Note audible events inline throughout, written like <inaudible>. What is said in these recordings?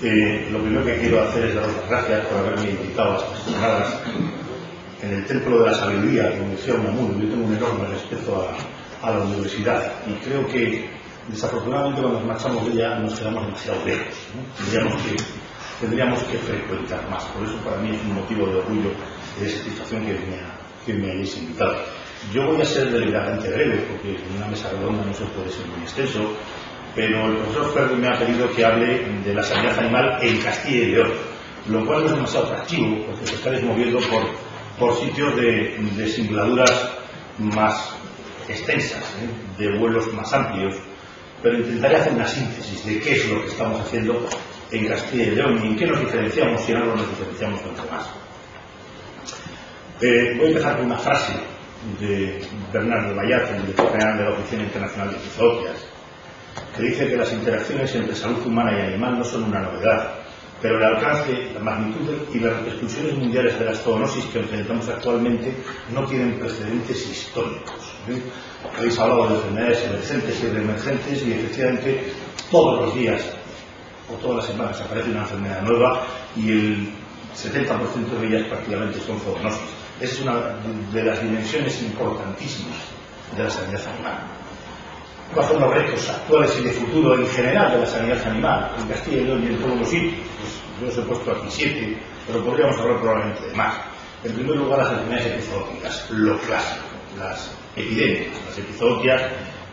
Eh, lo primero que quiero hacer es daros las gracias por haberme invitado a estas jornadas en el Templo de la Sabiduría, como decía Unamuno. Yo tengo un enorme respeto a, a, la universidad y creo que desafortunadamente cuando nos marchamos de ella nos quedamos demasiado lejos. ¿no? Tendríamos, que, tendríamos que frecuentar más. Por eso para mí es un motivo de orgullo y de satisfacción que me, que me hayáis invitado. Yo voy a ser deliberadamente breve, porque en una mesa redonda no se puede ser muy extenso, pero el profesor Ferri me ha pedido que hable de la sanidad animal en Castilla y León, lo cual no es demasiado atractivo, porque se está desmoviendo por, por sitios de, de más extensas, ¿eh? de vuelos más amplios, pero intentaré hacer una síntesis de qué es lo que estamos haciendo en Castilla y León y en qué nos diferenciamos si algo nos diferenciamos los demás. Eh, voy a empezar con una frase de Bernardo Bayat, el director general de la Oficina Internacional de Epizootias, que dice que las interacciones entre salud humana y animal no son una novedad, pero el alcance, la magnitud y las repercusiones mundiales de la zoonosis que enfrentamos actualmente no tienen precedentes históricos. ¿eh? Habéis hablado de enfermedades emergentes y reemergentes y efectivamente todos los días o todas las semanas aparece una enfermedad nueva y el 70% de ellas prácticamente son zoonosis. Esa es una de las dimensiones importantísimas de la sanidad animal. ¿Cuáles son los retos actuales y de futuro en general de la sanidad animal en Castilla y León y en todos los sitios? Pues yo os he puesto aquí siete, pero podríamos hablar probablemente de más. En primer lugar, las enfermedades epizooticas, lo clásico, las epidemias, las epizootias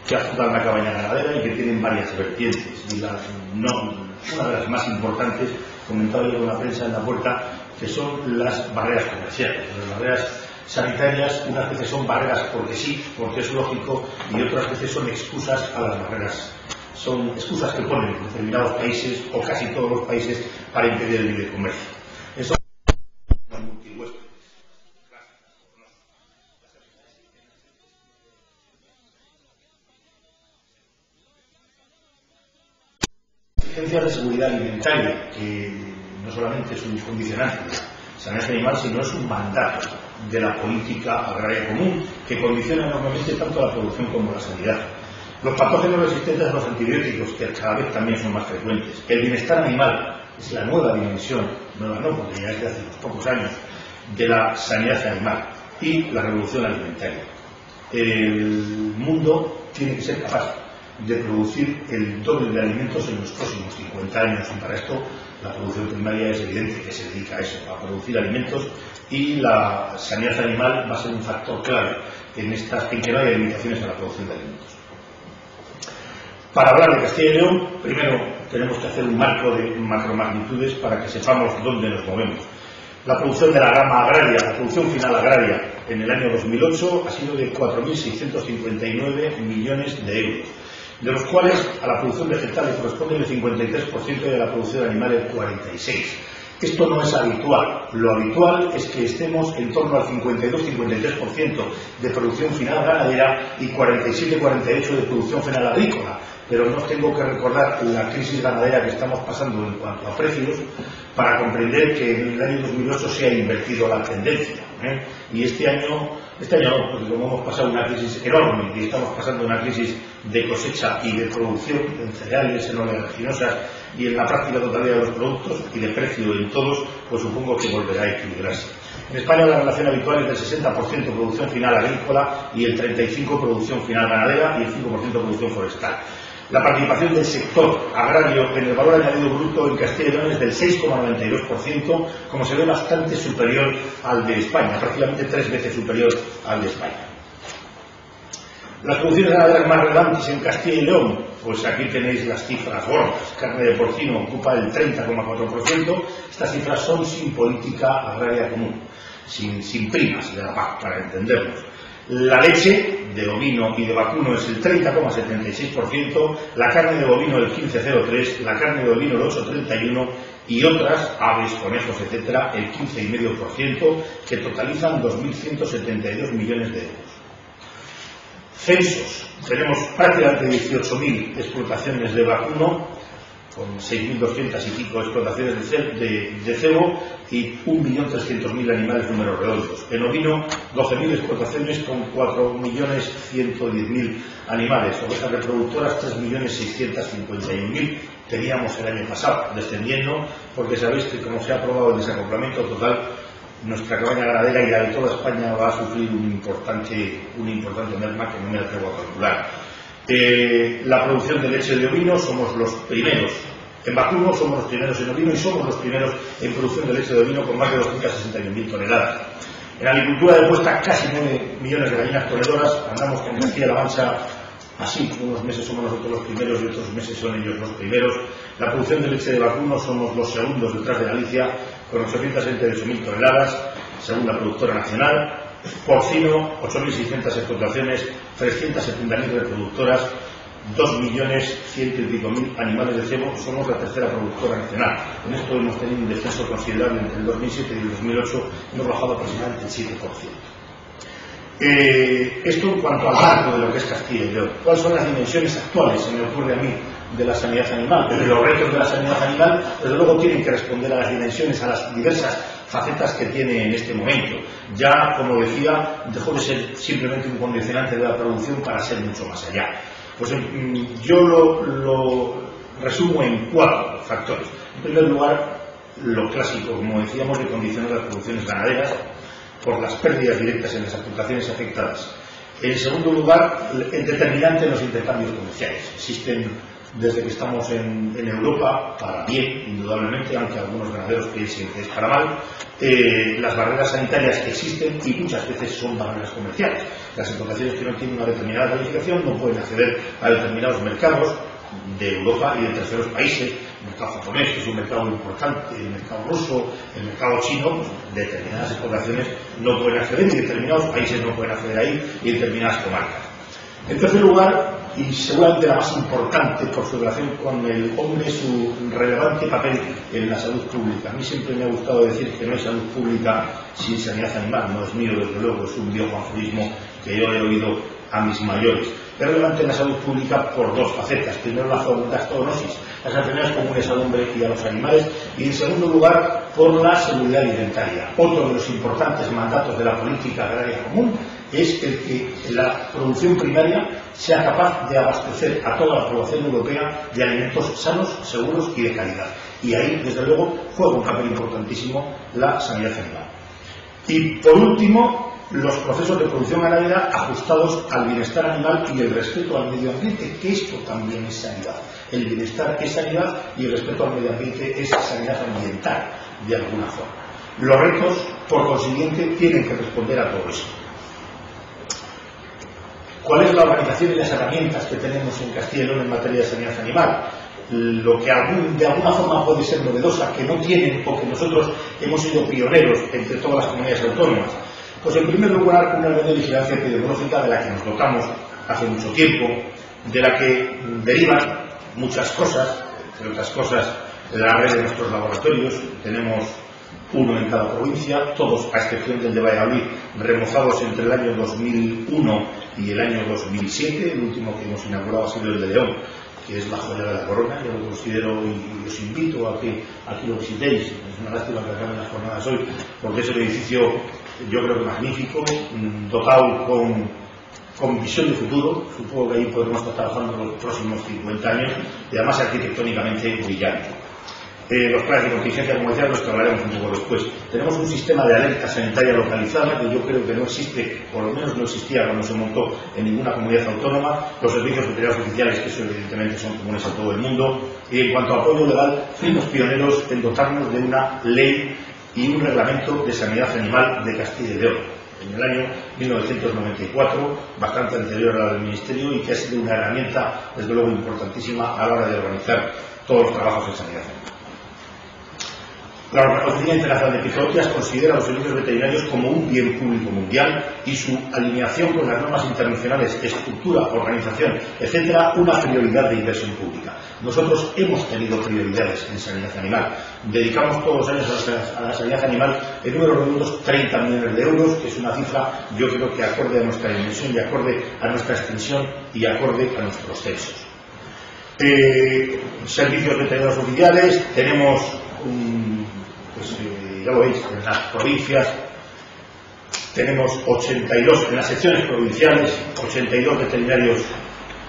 que afectan la cabaña ganadera y que tienen varias vertientes. Y la, no, una de las más importantes, comentaba yo con la prensa en la puerta, que son las barreras comerciales. Las barreras sanitarias unas veces son barreras porque sí, porque es lógico, y otras veces son excusas a las barreras. Son excusas que ponen determinados países o casi todos los países para impedir el libre comercio. Eso de seguridad alimentaria, que no solamente es un condicionante sanidad animal, sino es un mandato de la política agraria común que condiciona enormemente tanto la producción como la sanidad. Los patógenos resistentes a los antibióticos, que cada vez también son más frecuentes. El bienestar animal es la nueva dimensión, nueva no, porque ya es de hace unos pocos años, de la sanidad animal y la revolución alimentaria. El mundo tiene que ser capaz de producir el doble de alimentos en los próximos 50 años y para esto la producción primaria es evidente que se dedica a eso, a producir alimentos y la sanidad animal va a ser un factor clave en estas no haya limitaciones a la producción de alimentos. Para hablar de Castilla y León, primero tenemos que hacer un marco de macromagnitudes para que sepamos dónde nos movemos. La producción de la gama agraria, la producción final agraria en el año 2008 ha sido de 4.659 millones de euros de los cuales a la producción vegetal le corresponde el 53% y a la producción animal el 46%. Esto no es habitual. Lo habitual es que estemos en torno al 52-53% de producción final ganadera y 47-48% de producción final agrícola. Pero no tengo que recordar la crisis ganadera que estamos pasando en cuanto a precios para comprender que en el año 2008 se ha invertido la tendencia. ¿eh? Y este año, este año porque como hemos pasado una crisis enorme y estamos pasando una crisis de cosecha y de producción en cereales, en oleaginosas y en la práctica totalidad de los productos y de precio en todos, pues supongo que volverá a equilibrarse. En España la relación habitual es del 60% producción final agrícola y el 35% producción final ganadera y el 5% producción forestal. La participación del sector agrario en el valor añadido bruto en Castilla y León es del 6,92%, como se ve bastante superior al de España, prácticamente tres veces superior al de España. Las producciones ganaderas más relevantes en Castilla y León, pues aquí tenéis las cifras gordas. Carne de porcino ocupa el 30,4%. Estas cifras son sin política agraria común, sin, primas de la PAC, para entendernos. La leche de ovino y de vacuno es el 30,76%, la carne de bovino el 15,03%, la carne de ovino el 8,31% y otras, aves, conejos, etcétera, el 15,5%, que totalizan 2.172 millones de euros. Censos. Tenemos prácticamente 18.000 explotaciones de vacuno con 6.200 y pico explotaciones de, de, cebo y 1.300.000 animales números redondos. En ovino, 12.000 explotaciones con 4.110.000 animales. Ovejas reproductoras, 3.651.000 teníamos el año pasado, descendiendo, porque sabéis que como se ha aprobado el desacoplamiento total, nuestra cabaña ganadera y la de toda España va a sufrir un importante, un importante merma que no me atrevo a calcular. Eh, la producción de leche de ovino somos los primeros. En vacuno somos los primeros en ovino y somos los primeros en producción de leche de ovino con más de 261.000 toneladas. En agricultura de puesta casi 9 millones de gallinas ponedoras. Andamos con Castilla-La Mancha así. Unos meses somos nosotros los primeros y otros meses son ellos los primeros. La producción de leche de vacuno somos los segundos detrás de Galicia con 878.000 toneladas, segunda productora nacional porcino, 8.600 explotaciones, 370.000 reproductoras, 2.100.000 y pico mil animales de cebo, somos la tercera productora nacional. En esto hemos tenido un descenso considerable entre el 2007 y el 2008, hemos bajado aproximadamente el 7%. Eh, esto en cuanto al marco de lo que es Castilla y León. ¿Cuáles son las dimensiones actuales, se me ocurre a mí, de la sanidad animal? Pero los retos de la sanidad animal, desde luego, tienen que responder a las dimensiones, a las diversas facetas que tiene en este momento. Ya, como decía, dejó de ser simplemente un condicionante de la producción para ser mucho más allá. Pues mm, yo lo, resumo en cuatro factores. En primer lugar, lo clásico, como decíamos, de condicionar las producciones ganaderas por las pérdidas directas en las explotaciones afectadas. En segundo lugar, el determinante en los intercambios comerciales. Existen desde que estamos en, Europa, para bien, indudablemente, aunque algunos ganaderos piensen que es para mal, eh, las barreras sanitarias que existen y muchas veces son barreras comerciales. Las explotaciones que no tienen una determinada calificación no pueden acceder a determinados mercados de Europa y de terceros países, el mercado japonés, que es un mercado importante, el mercado ruso, el mercado chino, pues, determinadas explotaciones no pueden acceder y determinados países no pueden acceder ahí y determinadas comarcas. En tercer lugar, y seguramente la más importante por su relación con el hombre, su relevante papel en la salud pública. A mí siempre me ha gustado decir que no hay salud pública sin sanidad animal, no es mío desde luego, es un bioconjurismo que yo he oído a mis mayores. Es relevante en la salud pública por dos facetas. Primero, la zoonosis, las enfermedades comunes al hombre y a los animales. Y en segundo lugar, por la seguridad alimentaria. Otro de los importantes mandatos de la política agraria común es el que la producción primaria sea capaz de abastecer a toda la población europea de alimentos sanos, seguros y de calidad. Y ahí, desde luego, juega un papel importantísimo la sanidad animal. Y por último, los procesos de producción ganadera ajustados al bienestar animal y el respeto al medio ambiente, que esto también es sanidad. El bienestar es sanidad y el respeto al medio ambiente es sanidad ambiental, de alguna forma. Los retos, por consiguiente, tienen que responder a todo eso cuál es la organización y las herramientas que tenemos en Castilla y León en materia de sanidad animal. Lo que de alguna forma puede ser novedosa, que no tienen o que nosotros hemos sido pioneros entre todas las comunidades autónomas. Pues en primer lugar, una red de vigilancia epidemiológica de la que nos dotamos hace mucho tiempo, de la que derivan muchas cosas, entre otras cosas, la red de nuestros laboratorios. Tenemos uno en cada provincia, todos, a excepción del de Valladolid, remozados entre el año 2001 y el año 2007. El último que hemos inaugurado ha sido el de León, que es la joya de la corona. Yo lo considero y, os invito a que aquí lo visitéis. Es una lástima que acaben las jornadas hoy, porque es un edificio, yo creo que magnífico, mm, dotado con, con visión de futuro. Supongo que ahí podremos estar trabajando los próximos 50 años y además arquitectónicamente brillante. Eh, los planes de contingencia, como los que hablaremos un poco después. Tenemos un sistema de alerta sanitaria localizada que yo creo que no existe, por lo menos no existía cuando se montó en ninguna comunidad autónoma. Los servicios veterinarios oficiales, que eso evidentemente son comunes a todo el mundo. Y en cuanto a apoyo legal, fuimos pioneros en dotarnos de una ley y un reglamento de sanidad animal de Castilla y León en el año 1994, bastante anterior al Ministerio y que ha sido una herramienta, desde luego, importantísima a la hora de organizar todos los trabajos de sanidad. La Organización Internacional de Epizootias considera los servicios veterinarios como un bien público mundial y su alineación con las normas internacionales, estructura, organización, etcétera, una prioridad de inversión pública. Nosotros hemos tenido prioridades en sanidad animal. Dedicamos todos los años a la sanidad animal en números redondos 30 millones de euros, que es una cifra, yo creo que acorde a nuestra dimensión y acorde a nuestra extensión y acorde a nuestros censos. Eh, servicios veterinarios oficiales, tenemos, pues, eh, ya lo veis, en las provincias tenemos 82, en las secciones provinciales, 82 veterinarios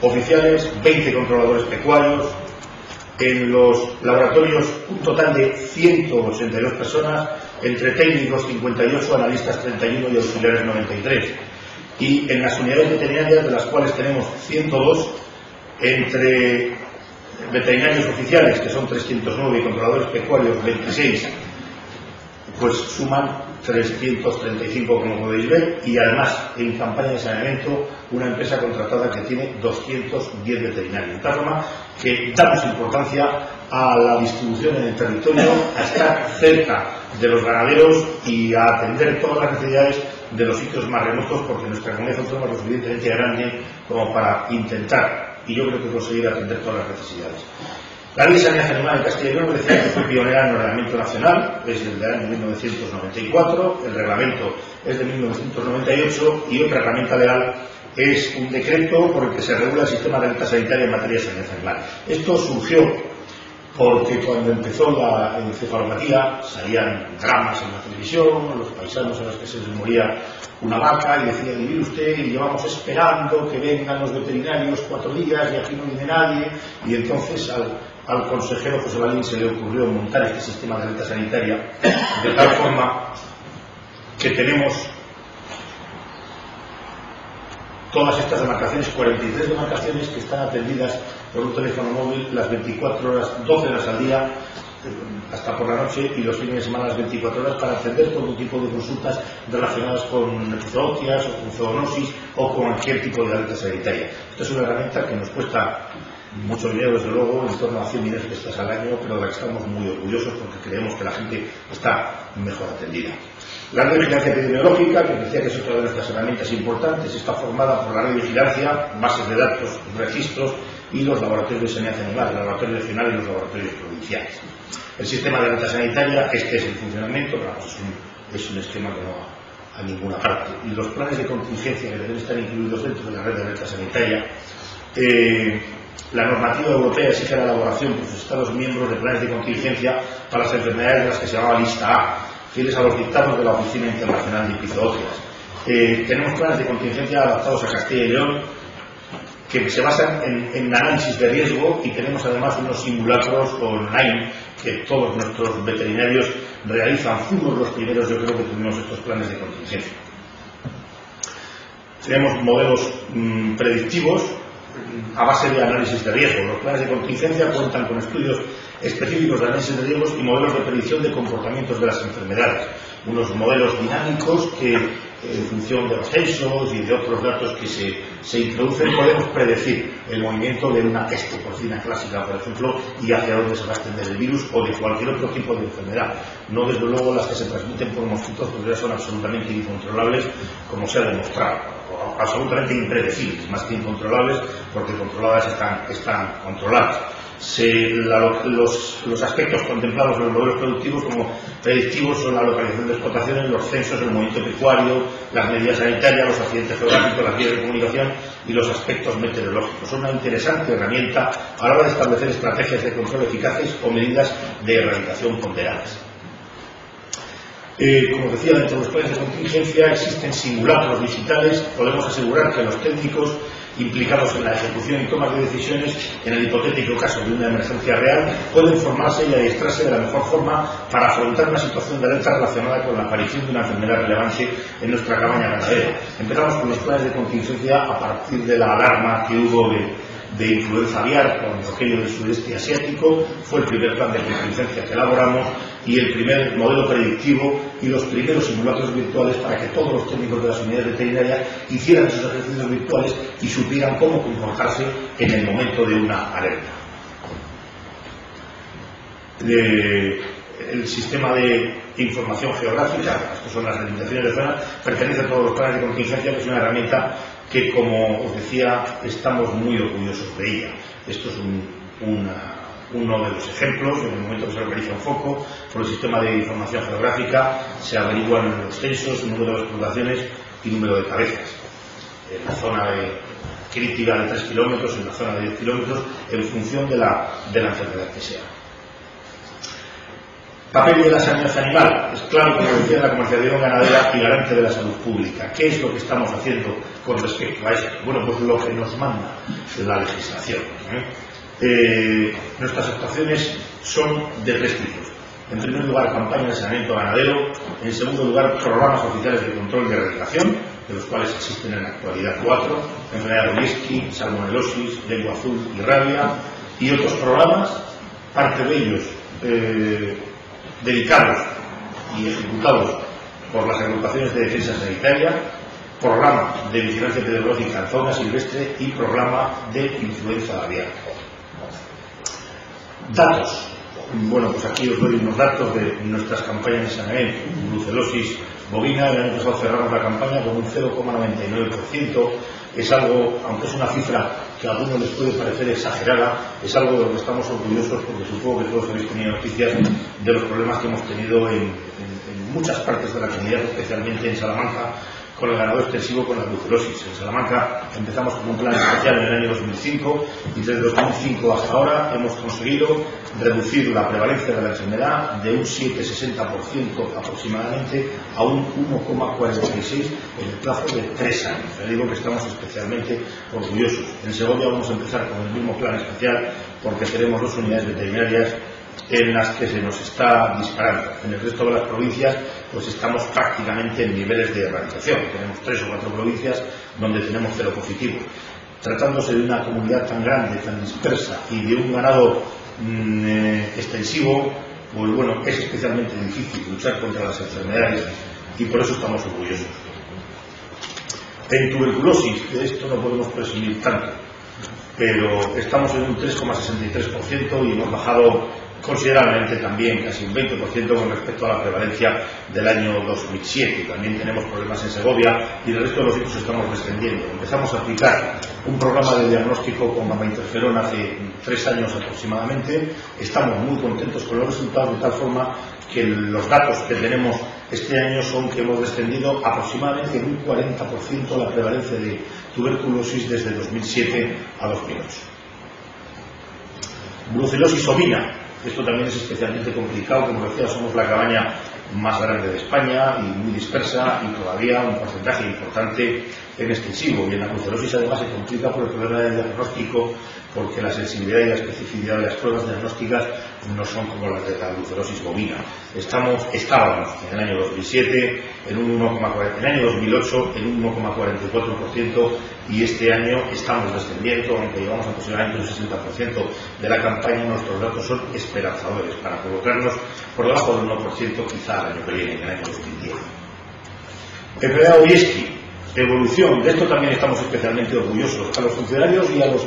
oficiales, 20 controladores pecuarios, en los laboratorios un total de 182 personas, entre técnicos 58, analistas 31 y auxiliares 93. Y en las unidades veterinarias, de las cuales tenemos 102, entre veterinarios oficiales, que son 309, y controladores pecuarios 26, pues suman 335, como podéis ver, y además en campaña de saneamiento una empresa contratada que tiene 210 veterinarios. De tal forma que damos importancia a la distribución en el territorio, a estar cerca de los ganaderos y a atender todas las necesidades de los sitios más remotos, porque nuestra comunidad autónoma es lo suficientemente grande como para intentar, y yo creo que conseguir atender todas las necesidades. La Ley de Sanidad Animal de Castilla y León decía que fue pionera en el ordenamiento nacional, es del año 1994, el reglamento es de 1998 y otra herramienta legal es un decreto por el que se regula el sistema de alerta sanitaria en materia de sanidad animal. Esto surgió porque cuando empezó la encefalopatía salían dramas en la televisión, los paisanos a los que se les moría una vaca y decían, y usted, y llevamos esperando que vengan los veterinarios cuatro días y aquí no viene nadie, y entonces al, al consejero José Balín se le ocurrió montar este sistema de alerta sanitaria de tal forma que tenemos todas estas demarcaciones, 43 demarcaciones que están atendidas por un teléfono móvil las 24 horas, 12 horas al día, hasta por la noche y los fines de semana las 24 horas para atender todo tipo de consultas relacionadas con epizootias o con zoonosis o con cualquier tipo de alerta sanitaria. Esta es una herramienta que nos cuesta mucho dinero, desde luego, en torno a 100 millones de pesos al año, pero de la que estamos muy orgullosos porque creemos que la gente está mejor atendida. La red de vigilancia epidemiológica, que decía que es otra de nuestras herramientas importantes, está formada por la red de vigilancia, bases de datos, registros y los laboratorios de sanidad animal, el laboratorio regional y los laboratorios provinciales. El sistema de alerta sanitaria, este es el funcionamiento, es, un, es esquema que no va a ninguna parte. Y los planes de contingencia que deben estar incluidos dentro de la red de alerta sanitaria eh, la normativa europea exige la elaboración por sus Estados miembros de planes de contingencia para las enfermedades de las que se llama lista A, fieles a los dictados de la Oficina Internacional de Epizootias. Eh, tenemos planes de contingencia adaptados a Castilla y León que se basan en, análisis de riesgo y tenemos además unos simulacros online que todos nuestros veterinarios realizan. Fuimos los primeros, yo creo que tuvimos estos planes de contingencia. Tenemos modelos mmm, predictivos a base de análisis de riesgo. Los planes de contingencia cuentan con estudios específicos de análisis de riesgos y modelos de predicción de comportamientos de las enfermedades. Unos modelos dinámicos que, en función de los censos y de otros datos que se, se introducen, podemos predecir el movimiento de una peste porcina clásica, por ejemplo, y hacia dónde se va a extender el virus o de cualquier otro tipo de enfermedad. No, desde luego, las que se transmiten por mosquitos, porque ya son absolutamente incontrolables, como se ha demostrado absolutamente impredecibles, más que incontrolables, porque controladas están, están controladas. Los, aspectos contemplados en los modelos productivos como predictivos son la localización de explotaciones, los censos, el movimiento pecuario, las medidas sanitarias, los accidentes geográficos, las vías de comunicación y los aspectos meteorológicos. Son una interesante herramienta a la hora de establecer estrategias de control eficaces o medidas de erradicación ponderadas. Eh, como decía, dentro de los planes de contingencia existen simulacros digitales. Podemos asegurar que los técnicos implicados en la ejecución y toma de decisiones en el hipotético caso de una emergencia real pueden formarse y adiestrarse de la mejor forma para afrontar una situación de alerta relacionada con la aparición de una enfermedad relevante en nuestra cabaña ganadera. Empezamos con los planes de contingencia a partir de la alarma que hubo de, de influenza aviar con Rogelio del sudeste asiático, fue el primer plan de contingencia que elaboramos y el primer modelo predictivo y los primeros simulacros virtuales para que todos los técnicos de las unidades veterinarias hicieran esos ejercicios virtuales y supieran cómo comportarse en el momento de una alerta. De, el sistema de información geográfica, estas son las delimitaciones de zona, pertenece a todos los planes de contingencia, que es una herramienta que, como os decía, estamos muy orgullosos de ella. Esto es un, una, uno de los ejemplos, en el momento que se localiza un foco, por el sistema de información geográfica se averiguan los censos, número de explotaciones y número de cabezas. En la zona de, crítica de 3 kilómetros, en la zona de 10 kilómetros, en función de la, de la enfermedad que sea. Papel de la sanidad animal. Es claro, como decía, la comercialización ganadera y garante de la salud pública. ¿Qué es lo que estamos haciendo con respecto a eso? Bueno, pues lo que nos manda la legislación. ¿eh? Eh, nuestras actuaciones son de tres tipos. En primer lugar, campaña de saneamiento ganadero. En segundo lugar, programas oficiales de control y erradicación, de los cuales existen en la actualidad cuatro. Enfermedad de salmonelosis, lengua azul y rabia. Y otros programas, parte de ellos eh, dedicados y ejecutados por las agrupaciones de defensa sanitaria, programa de vigilancia epidemiológica en fauna silvestre y programa de influenza aviar. Datos. Bueno, pues aquí os doy unos datos de nuestras campañas de saneamiento. Brucelosis bovina, el año pasado cerramos la campaña con un 0,99%. Es algo, aunque es una cifra que a algunos les puede parecer exagerada, es algo de lo que estamos orgullosos porque supongo que todos habéis tenido noticias de los problemas que hemos tenido en, en muchas partes de la comunidad, especialmente en Salamanca, con el ganado extensivo con la brucelosis. En Salamanca empezamos con un plan especial en el año 2005 y desde 2005 hasta ahora hemos conseguido reducir la prevalencia de la enfermedad de un 7,60% aproximadamente a un 1,46% en el plazo de tres años. Le digo que estamos especialmente orgullosos. En Segovia vamos a empezar con el mismo plan especial porque tenemos dos unidades veterinarias en las que se nos está disparando. En el resto de las provincias, pues estamos prácticamente en niveles de erradicación. Tenemos tres o cuatro provincias donde tenemos cero positivo. Tratándose de una comunidad tan grande, tan dispersa y de un ganado mm, eh, extensivo, pues bueno, es especialmente difícil luchar contra las enfermedades y por eso estamos orgullosos. En tuberculosis, de esto no podemos presumir tanto, pero estamos en un 3,63% y hemos bajado considerablemente también, casi un 20% con respecto a la prevalencia del año 2007. También tenemos problemas en Segovia y el resto de los sitios estamos descendiendo. Empezamos a aplicar un programa de diagnóstico con gamma interferón hace tres años aproximadamente. Estamos muy contentos con los resultados de tal forma que los datos que tenemos este año son que hemos descendido aproximadamente en un 40% la prevalencia de tuberculosis desde 2007 a 2008. Brucelosis ovina, esto también es especialmente complicado, como decía, somos la cabaña más grande de España y muy dispersa y todavía un porcentaje importante en extensivo. Y en la brucelosis además se complica por el problema del diagnóstico porque la sensibilidad y la especificidad de las pruebas diagnósticas no son como las de la brucelosis bovina. Estamos, estábamos en el año 2007 en un 1,40, en el año 2008 en un 1,44% y este año estamos descendiendo, aunque llevamos aproximadamente un 60% de la campaña, nuestros datos son esperanzadores para colocarnos por debajo del 1% quizá el año que viene, en el año 2010. Enfermedad Oyeski, evolución, de esto también estamos especialmente orgullosos. A los funcionarios y a los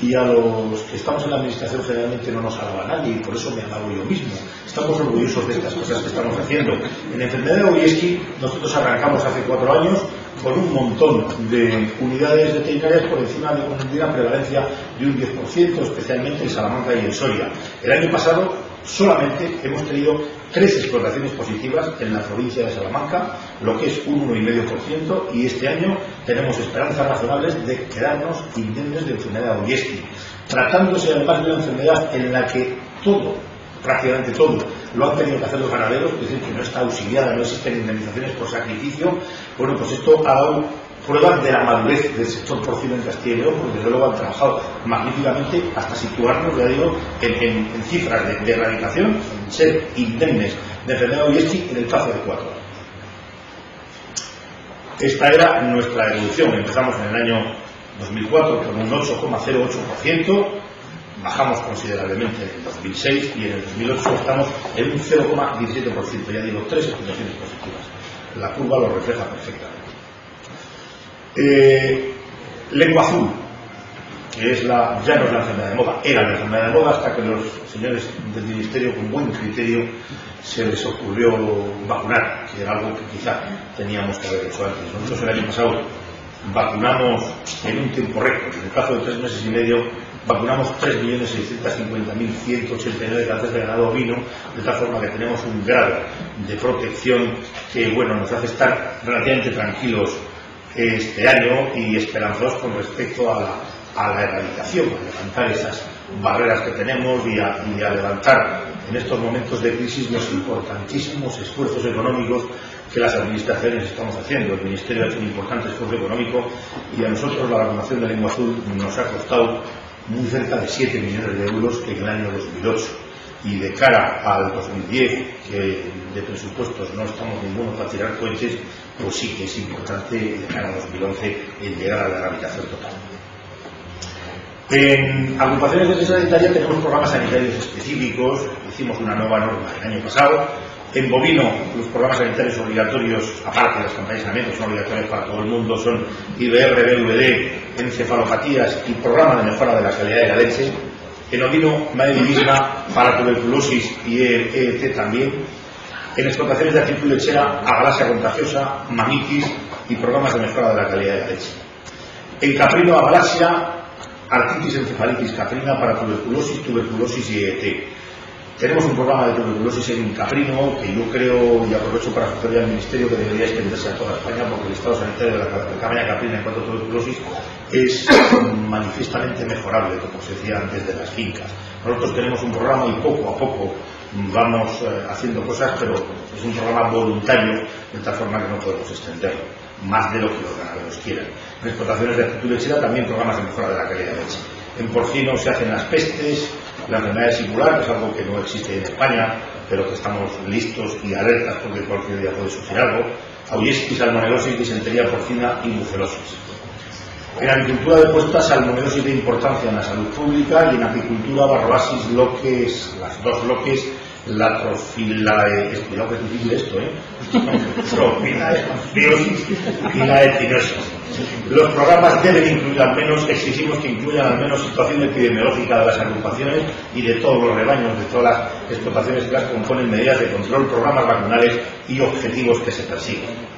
y a los que estamos en la administración generalmente no nos alaba nadie y por eso me alabo yo mismo. Estamos orgullosos de estas cosas que estamos haciendo. En enfermedad de Oyeski nosotros arrancamos hace cuatro años con un montón de unidades veterinarias por encima de una prevalencia de un 10%, especialmente en Salamanca y en Soria. El año pasado solamente hemos tenido tres explotaciones positivas en la provincia de Salamanca, lo que es un 1,5%, y este año tenemos esperanzas razonables de quedarnos indemnes de enfermedad Oyeski, tratándose además de una enfermedad en la que todo, prácticamente todo, lo han tenido que hacer los ganaderos, es decir, que no está auxiliada, no existen indemnizaciones por sacrificio, bueno, pues esto ha dado pruebas de la madurez del sector porcino en Castilla y León, porque desde luego han trabajado magníficamente hasta situarnos, ya digo, en, cifras de, erradicación, en ser indemnes de enfermedad en el plazo de cuatro años. Esta era nuestra evolución. Empezamos en el año 2004 con un 8,08%, bajamos considerablemente en el 2006 y en el 2008 estamos en un 0,17%, ya digo, tres explotaciones positivas. La curva lo refleja perfectamente. Eh, lengua azul, que es la, ya no es la enfermedad de moda, era la enfermedad de moda hasta que los señores del Ministerio con buen criterio se les ocurrió vacunar, que era algo que quizá teníamos que haber hecho antes. Nosotros el año pasado vacunamos en un tiempo récord, en el plazo de tres meses y medio, vacunamos 3.650.189 cabezas de ganado ovino, de tal forma que tenemos un grado de protección que bueno, nos hace estar relativamente tranquilos este año y esperanzados con respecto a la, a la erradicación, a levantar esas barreras que tenemos y a, y a levantar en estos momentos de crisis los importantísimos esfuerzos económicos que las administraciones estamos haciendo. El Ministerio ha hecho un importante esfuerzo económico y a nosotros la vacunación de lengua azul nos ha costado muy cerca de 7 millones de euros en el año 2008. Y de cara al 2010, que de presupuestos no estamos ninguno para tirar cohetes, pues sí que es importante de cara al 2011 el llegar a la erradicación total. En agrupaciones de defensa sanitaria tenemos programas sanitarios específicos, hicimos una nueva norma el año pasado. En bovino, los programas sanitarios obligatorios, aparte de las campañas de saneamiento, son obligatorios para todo el mundo, son IBR, BVD, encefalopatías y programa de mejora de la calidad de la leche. En ovino, madre misma, para tuberculosis y EET también. En explotaciones de actitud lechera, agalasia contagiosa, mamitis y programas de mejora de la calidad de la leche. En caprino, agalasia, artritis encefalitis caprina para tuberculosis, tuberculosis y ET. Tenemos un programa de tuberculosis en Caprino que yo creo, y aprovecho para sugerir al Ministerio, que debería extenderse a toda España porque el estado sanitario de la campaña caprina en cuanto a tuberculosis es <coughs> manifiestamente mejorable, como se decía antes, de las fincas. Nosotros tenemos un programa y poco a poco vamos eh, haciendo cosas, pero es un programa voluntario, de tal forma que no podemos extenderlo, más de lo que los ganaderos quieran. En explotaciones de actitud lechera también programas de mejora de la calidad de leche. En porcino se hacen las pestes, la enfermedad singular, que es algo que no existe en España, pero que estamos listos y alertas porque cualquier día puede surgir algo. Auliestis, salmonelosis, disentería porcina y bucelosis. En agricultura de puesta, salmonelosis de importancia en la salud pública y en apicultura, barroasis, loques, las dos loques, la trofila, cuidado que es difícil esto, ¿eh? <laughs> trofila y la etinosis. Los programas deben incluir al menos, exigimos que incluyan al menos situación epidemiológica de las agrupaciones y de todos los rebaños, de todas las explotaciones que las componen, medidas de control, programas vacunales y objetivos que se persiguen.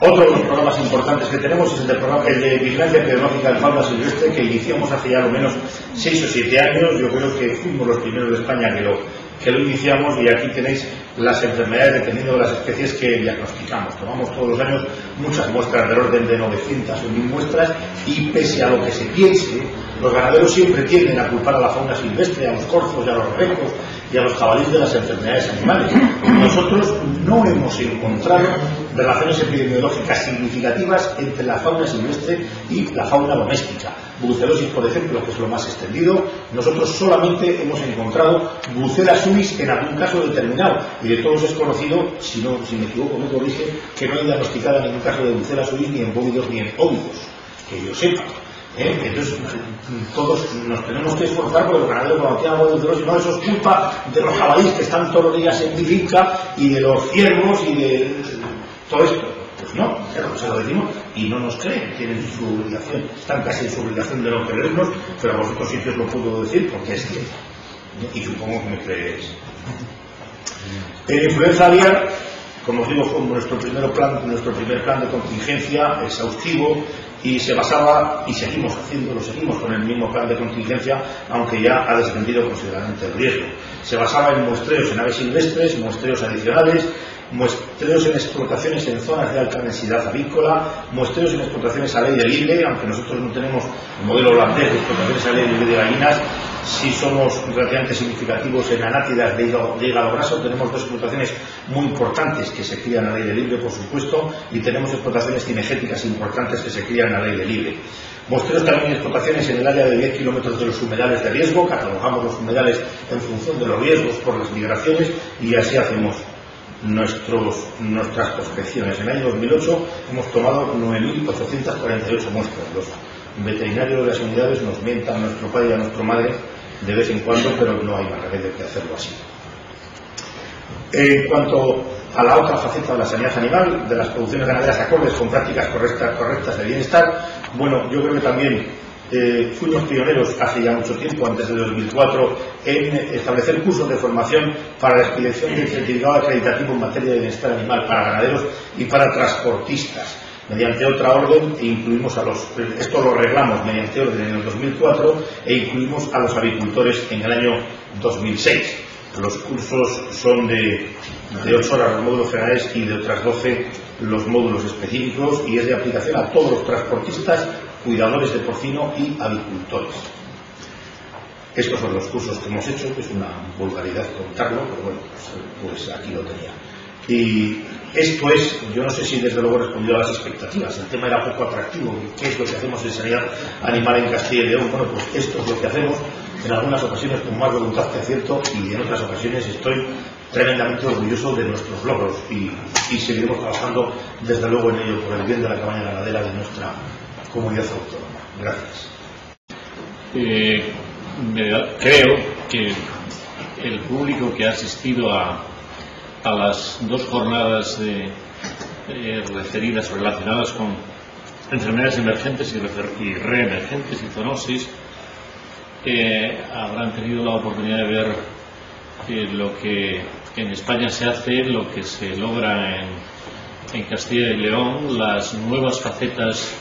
Otro de los programas importantes que tenemos es el de, programa, el de vigilancia epidemiológica de fauna silvestre que iniciamos hace ya al menos 6 o 7 años. Yo creo que fuimos los primeros de España que lo, que lo iniciamos y aquí tenéis las enfermedades dependiendo de las especies que diagnosticamos. Tomamos todos los años muchas muestras del orden de 900 o 1000 muestras y pese a lo que se piense, los ganaderos siempre tienden a culpar a la fauna silvestre, a los corzos y a los recos y a los jabalíes de las enfermedades animales. Nosotros no hemos encontrado relaciones epidemiológicas significativas entre la fauna silvestre y la fauna doméstica. Brucelosis, por ejemplo, que es lo más extendido, nosotros solamente hemos encontrado Brucella suis en algún caso determinado. Y de todos es conocido, si, no, si me equivoco, me corrige, que no hay diagnosticada ningún caso de Brucella suis ni en bóvidos ni en óvidos, que yo sepa. ¿Eh? Entonces, todos nos tenemos que esforzar porque los ganaderos cuando tienen algo de brucelosis, no, eso es culpa de los jabalíes que están todos los días en mi finca y de los ciervos y de todo esto. Pues no, claro, se lo decimos y no nos creen, tienen su obligación, están casi en su obligación de no creernos, pero a vosotros sí que os lo puedo decir porque es cierto. Y supongo que me creéis. En influenza aviar, como os digo, fue nuestro primer plan, nuestro primer plan de contingencia exhaustivo y se basaba, y seguimos haciéndolo, seguimos con el mismo plan de contingencia, aunque ya ha descendido considerablemente el riesgo. Se basaba en muestreos en aves silvestres, muestreos adicionales, muestreos en explotaciones en zonas de alta densidad avícola, muestreos en explotaciones al aire libre, aunque nosotros no tenemos el modelo holandés de explotaciones al aire libre de gallinas, sí somos relativamente significativos en anátidas de hígado, graso, tenemos dos explotaciones muy importantes que se crían al aire libre, por supuesto, y tenemos explotaciones cinegéticas importantes que se crían al aire libre. Muestreos también explotaciones en el área de 10 kilómetros de los humedales de riesgo, catalogamos los humedales en función de los riesgos por las migraciones y así hacemos nuestros, nuestras prospecciones. En el año 2008 hemos tomado 9.848 muestras. Los veterinarios de las unidades nos mientan a nuestro padre y a nuestra madre de vez en cuando, pero no hay más remedio que hacerlo así. En cuanto a la otra faceta de la sanidad animal, de las producciones ganaderas acordes con prácticas correctas, correctas de bienestar, bueno, yo creo que también eh, fuimos pioneros hace ya mucho tiempo, antes de 2004, en establecer cursos de formación para la expedición del certificado acreditativo en materia de bienestar animal para ganaderos y para transportistas. Mediante otra orden, e incluimos a los, esto lo arreglamos mediante orden en el 2004 e incluimos a los avicultores en el año 2006. Los cursos son de, de 8 horas los módulos generales y de otras 12 los módulos específicos y es de aplicación a todos los transportistas, cuidadores de porcino y agricultores. Estos son los cursos que hemos hecho, que es una vulgaridad contarlo, pero bueno, pues, pues aquí lo tenía. Y esto es, yo no sé si desde luego respondió a las expectativas, el tema era poco atractivo, ¿qué es lo que hacemos en sanidad animal en Castilla y León? Bueno, pues esto es lo que hacemos, en algunas ocasiones con más voluntad que acierto y en otras ocasiones estoy tremendamente orgulloso de nuestros logros y, seguiremos trabajando desde luego en ello por el bien de la cabaña ganadera de nuestra comunidad autónoma. Gracias. Eh, creo que el público que ha asistido a, a las dos jornadas eh, referidas relacionadas con enfermedades emergentes y, reemergentes y zoonosis eh, habrán tenido la oportunidad de ver eh, lo que en España se hace, lo que se logra en, en Castilla y León, las nuevas facetas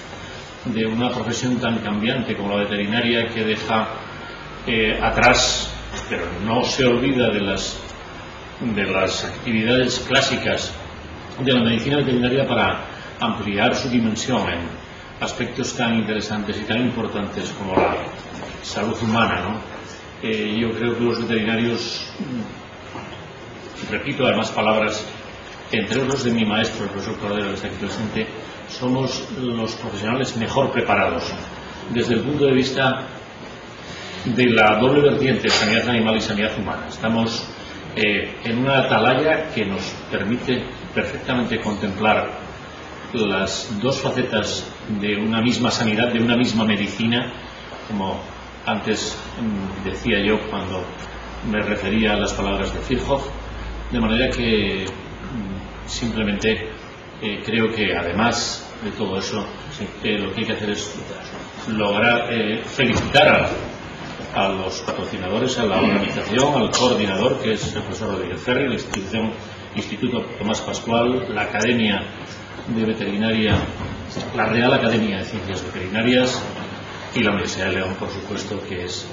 de una profesión tan cambiante como la veterinaria que deja atrás, pero no se olvida de las de las actividades clásicas de la medicina veterinaria para ampliar su dimensión en aspectos tan interesantes y tan importantes como la salud humana. ¿no? Eh, yo creo que los veterinarios, repito además palabras, entre otros de mi maestro, el profesor Cordero, que está aquí presente, somos los profesionales mejor preparados desde el punto de vista de la doble vertiente, sanidad animal y sanidad humana. Estamos eh, en una atalaya que nos permite perfectamente contemplar las dos facetas de una misma sanidad, de una misma medicina, como antes mm, decía yo cuando me refería a las palabras de Virchow, de manera que mm, simplemente eh, creo que además de todo eso, eh, lo que hay que hacer es lograr felicitar a a los patrocinadores, a la organización, al coordinador, que es el profesor Rodríguez Ferri, la Instituto Tomás Pascual, la Academia de Veterinaria, la Real Academia de Ciencias Veterinarias y la Universidad de León, por supuesto, que es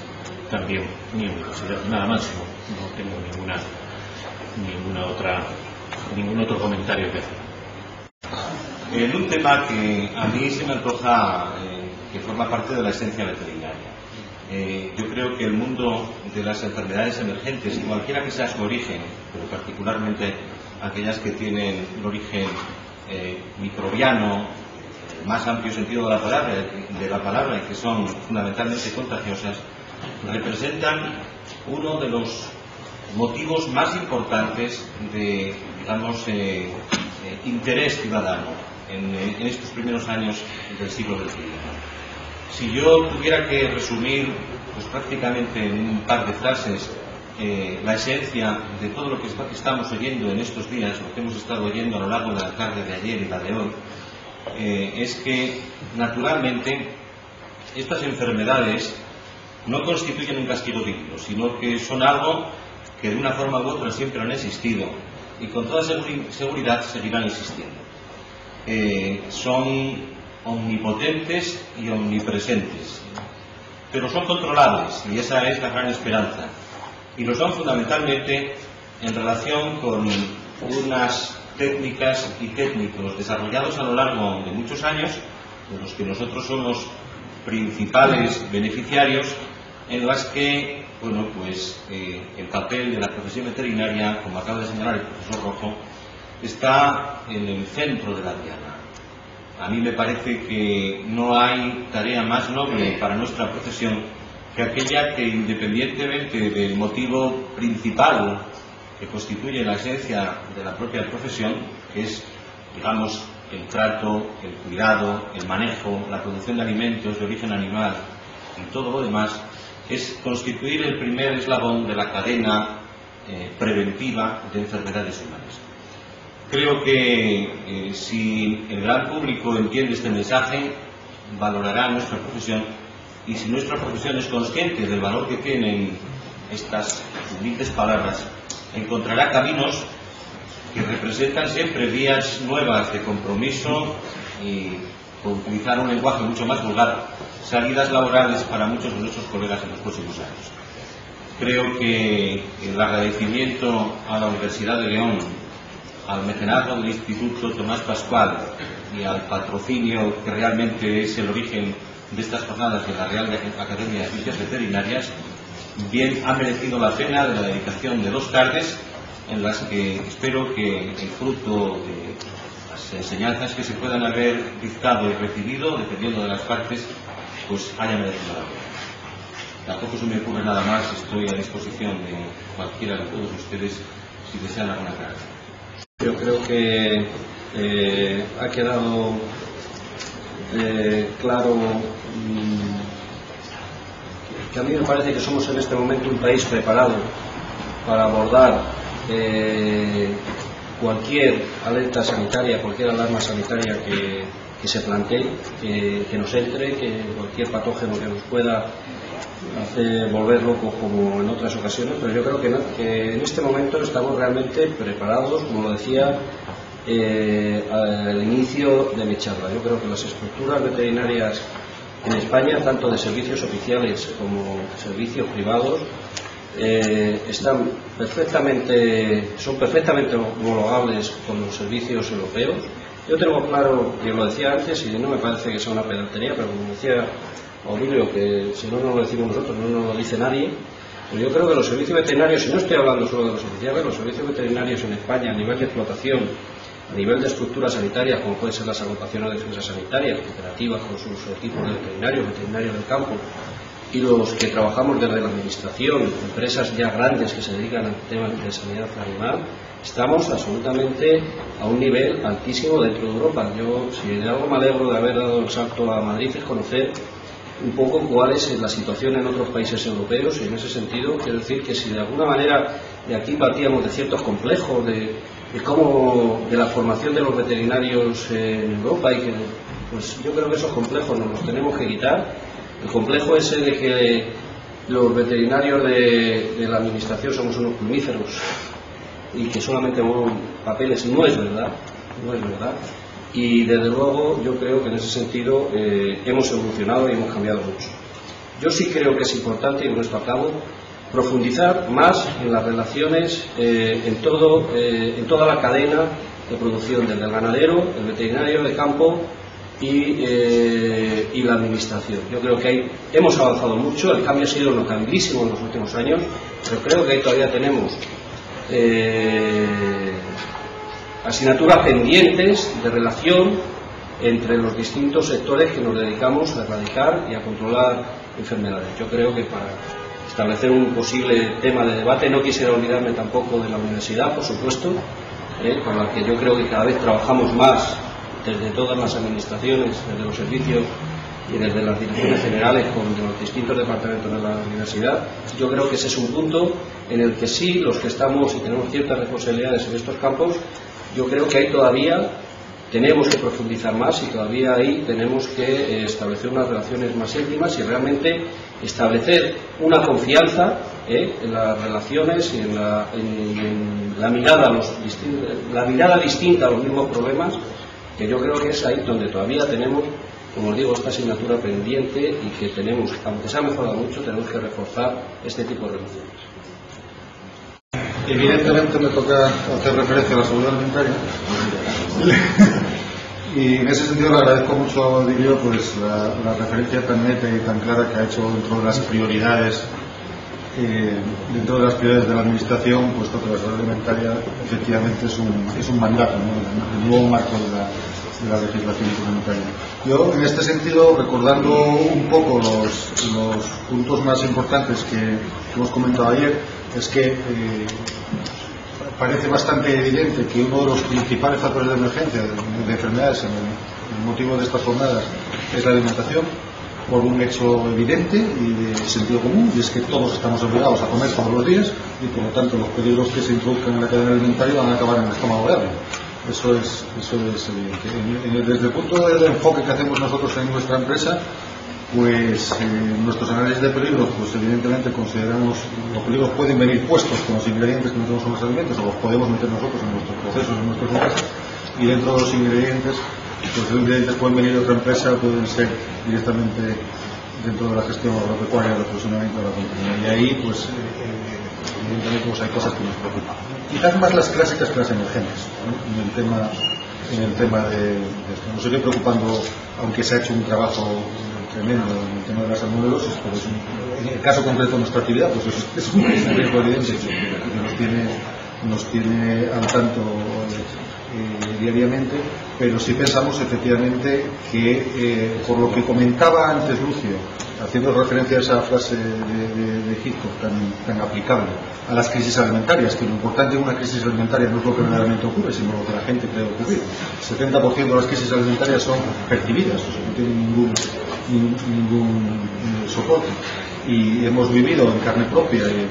también mi universidad. Nada más, no, tengo ninguna, ninguna otra, ningún otro comentario que hacer. En un tema que a mí se me antoja eh, que forma parte de la esencia veterinaria eh, yo creo que el mundo de las enfermedades emergentes, cualquiera que sea su origen, pero particularmente aquellas que tienen un origen eh, microbiano, más amplio sentido de la palabra, de la palabra y que son fundamentalmente contagiosas, representan uno de los motivos más importantes de, digamos, eh, interés ciudadano en, en, estos primeros años del siglo XXI. Si yo tuviera que resumir pues, prácticamente en un par de frases eh, la esencia de todo lo que estamos oyendo en estos días, lo que hemos estado oyendo a lo largo de la tarde de ayer y la de hoy, eh, es que naturalmente estas enfermedades no constituyen un castigo digno, sino que son algo que de una forma u otra siempre han existido y con toda seguridad seguirán existiendo. Eh, son omnipotentes y omnipresentes, pero son controlables y esa es la gran esperanza. Y lo son fundamentalmente en relación con unas técnicas y técnicos desarrollados a lo largo de muchos años, de los que nosotros somos principales beneficiarios, en las que, bueno, pues eh, el papel de la profesión veterinaria, como acaba de señalar el profesor Rojo, está en el centro de la diana. A mí me parece que no hay tarea más noble para nuestra profesión que aquella que, independientemente del motivo principal que constituye la esencia de la propia profesión, que es, digamos, el trato, el cuidado, el manejo, la producción de alimentos de origen animal y todo lo demás, es constituir el primer eslabón de la cadena eh, preventiva de enfermedades humanas. Creo que eh, si el gran público entiende este mensaje, valorará nuestra profesión y si nuestra profesión es consciente del valor que tienen estas humildes palabras, encontrará caminos que representan siempre vías nuevas de compromiso y, por utilizar un lenguaje mucho más vulgar, salidas laborales para muchos de nuestros colegas en los próximos años. Creo que el agradecimiento a la Universidad de León al mecenazgo del Instituto Tomás Pascual y al patrocinio que realmente es el origen de estas jornadas de la Real Academia de Ciencias Veterinarias, bien ha merecido la pena de la dedicación de dos tardes en las que espero que el fruto de las enseñanzas que se puedan haber dictado y recibido, dependiendo de las partes, pues haya merecido la pena. Tampoco se me ocurre nada más, estoy a disposición de cualquiera de todos ustedes si desean alguna carta. Yo creo que eh, ha quedado eh, claro mm, que a mí me parece que somos en este momento un país preparado para abordar eh, cualquier alerta sanitaria, cualquier alarma sanitaria que, se plantee, que, nos entre, que cualquier patógeno que nos pueda hacer volver locos como en otras ocasiones, pero yo creo que, en este momento estamos realmente preparados, como lo decía eh, al inicio de mi charla. Yo creo que las estructuras veterinarias en España, tanto de servicios oficiales como servicios privados, eh, están perfectamente, son perfectamente homologables con los servicios europeos. Yo tengo claro, que lo decía antes, y no me parece que sea una pedantería, pero como decía Aurelio, que si no nos lo decimos nosotros, no nos lo dice nadie, pues yo creo que los servicios veterinarios, y no estoy hablando solo de los oficiales, los servicios veterinarios en España a nivel de explotación, a nivel de estructuras sanitarias, como pueden ser las agrupaciones de defensa sanitaria, cooperativas con sus equipos de veterinarios, veterinarios del campo, y los que trabajamos desde la administración, empresas ya grandes que se dedican al tema de sanidad animal, estamos absolutamente a un nivel altísimo dentro de Europa. Yo, si de algo me alegro de haber dado el salto a Madrid, es conocer un poco cuál es la situación en otros países europeos y en ese sentido quiero decir que si de alguna manera de aquí partíamos de ciertos complejos de, cómo de la formación de los veterinarios en Europa y que pues yo creo que esos complejos nos los tenemos que quitar. El complejo ese de que los veterinarios de, la administración somos unos plumíferos y que solamente mueven papeles no es verdad no es verdad y desde luego yo creo que en ese sentido eh, hemos evolucionado y hemos cambiado mucho. Yo sí creo que es importante, y con esto acabo, profundizar más en las relaciones eh, eh, en toda la cadena de producción, desde el ganadero, el veterinario de campo y, la administración. Yo creo que ahí hemos avanzado mucho, el cambio ha sido notabilísimo en los últimos años, pero creo que ahí todavía tenemos asignaturas pendientes de relación entre los distintos sectores que nos dedicamos a erradicar y a controlar enfermedades. Yo creo que para establecer un posible tema de debate no quisiera olvidarme tampoco de la universidad, por supuesto, ¿eh? con la que yo creo que cada vez trabajamos más desde todas las administraciones, desde los servicios y desde las direcciones generales con los distintos departamentos de la universidad. Yo creo que ese es un punto en el que sí, los que estamos y tenemos ciertas responsabilidades en estos campos, yo creo que ahí todavía tenemos que profundizar más y todavía ahí tenemos que eh, establecer unas relaciones más íntimas y realmente establecer una confianza eh, en las relaciones y en la, mirada la mirada distinta a los mismos problemas que yo creo que es ahí donde todavía tenemos como os digo, esta asignatura pendiente y que tenemos, aunque se ha mejorado mucho, tenemos que reforzar este tipo de relaciones. Evidentemente me toca hacer referencia a la seguridad alimentaria. y en ese sentido le agradezco mucho a Dirio pues, la, referencia tan neta y tan clara que ha hecho dentro de las prioridades eh, dentro de las prioridades de la administración, puesto que la seguridad alimentaria efectivamente es un, es un mandato, ¿no? el nuevo marco de la, legislación alimentaria. Yo, en este sentido, recordando un poco los puntos más importantes que hemos comentado ayer, es que eh, parece bastante evidente que uno de los principales factores de emergencia de, enfermedades en el, motivo de estas jornadas es la alimentación por un hecho evidente y de sentido común, y es que todos estamos obligados a comer todos los días y por lo tanto los peligros que se introduzcan en la cadena alimentaria van a acabar en el estómago grave. Eso es, eso es evidente. desde el punto de enfoque que hacemos nosotros en nuestra empresa, pues eh, nuestros análisis de peligro, pues evidentemente consideramos los peligros pueden venir puestos con los ingredientes que metemos en los alimentos o los podemos meter nosotros en nuestros procesos, en nuestras empresas y dentro de los ingredientes, pues los ingredientes pueden venir de otra empresa pueden ser directamente dentro de la gestión agropecuaria, del funcionamiento de la compañía. Y ahí, pues, eh, evidentemente pues hay cosas que nos preocupan. Quizás más las clásicas que las emergentes, en el tema, en el tema de, esto. Nos sigue preocupando, aunque se ha hecho un trabajo tremendo en el tema de las salmonelosis, pero en el caso concreto de nuestra actividad, pues es, un riesgo evidente que nos tiene, nos tiene al tanto eh, diariamente, pero sí pensamos efectivamente que, eh, por lo que comentaba antes Lucio, haciendo referencia a esa frase de, de, tan, tan, aplicable a las crisis alimentarias, que lo importante en una crisis alimentaria no es lo que verdaderamente ocurre, sino lo que la gente cree ocurrir. El 70% de las crisis alimentarias son percibidas, o sea, no tienen ningún, ningún, eh, soporte. Y hemos vivido en carne propia y,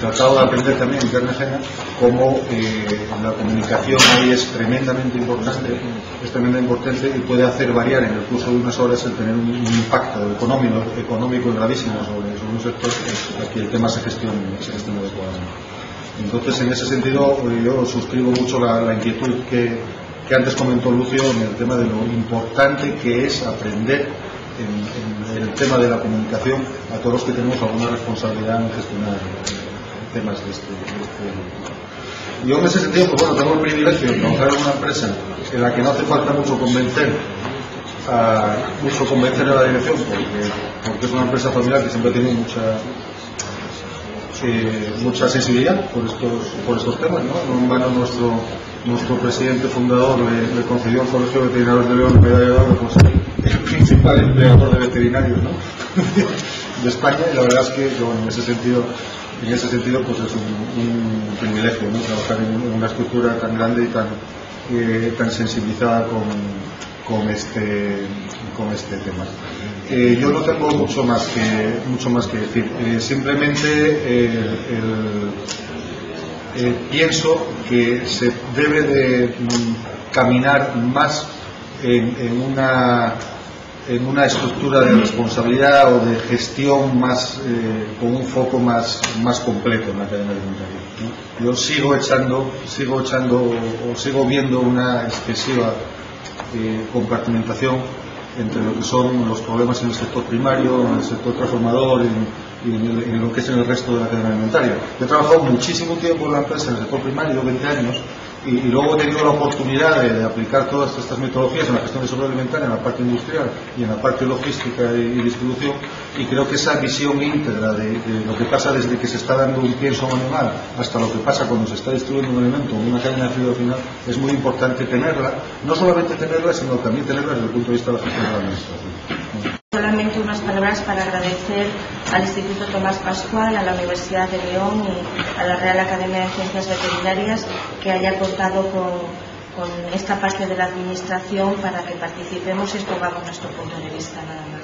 tratado de aprender también en carne ajena cómo eh, la comunicación ahí es tremendamente importante, es tremendamente importante y puede hacer variar en el curso de unas horas el tener un, impacto económico, económico gravísimo sobre, un sector aquí el tema se gestione, se gestione adecuadamente. Entonces, en ese sentido, yo suscribo mucho la, inquietud que, que antes comentó Lucio en el tema de lo importante que es aprender en, el tema de la comunicación a todos los que tenemos alguna responsabilidad en gestionar temas de este, de Yo en ese sentido, pues bueno, tengo el privilegio de trabajar en una empresa en la que no hace falta mucho convencer a, mucho convencer a la dirección porque, porque es una empresa familiar que siempre tiene mucha eh, mucha sensibilidad por estos, por estos temas. ¿no? En vano nuestro, nuestro presidente fundador le, concedió al Colegio de Veterinarios de León medalla de oro por ser el principal empleador de veterinarios <laughs> de España y la verdad es que en ese sentido en ese sentido pues es un, privilegio trabajar en, una estructura tan grande y tan, eh, tan sensibilizada con, con este con este tema. Eh, yo no tengo mucho más que mucho más que decir. Eh, simplemente pienso que se debe de mm, caminar más en, una en una estructura de responsabilidad o de gestión más con un foco más, más completo en la cadena alimentaria. Yo sigo echando, sigo echando o sigo viendo una excesiva eh, compartimentación entre lo que son los problemas en el sector primario, en el sector transformador y, en, lo que es el resto de la cadena alimentaria. Yo he trabajado muchísimo tiempo en la empresa en el sector primario, 20 años, y, luego he tenido la oportunidad de, aplicar todas estas metodologías en la gestión de soberanía alimentaria, en la parte industrial y en la parte logística y, distribución, y creo que esa visión íntegra de, lo que pasa desde que se está dando un pienso animal hasta lo que pasa cuando se está distribuyendo un alimento en una cadena de frío final es muy importante tenerla, no solamente tenerla, sino también tenerla desde el punto de vista de la gestión de la administración. Solamente unas palabras para agradecer al Instituto Tomás Pascual, a la Universidad de León y a la Real Academia de Ciencias Veterinarias que haya contado con, esta parte de la Administración para que participemos y expongamos nuestro punto de vista nada más.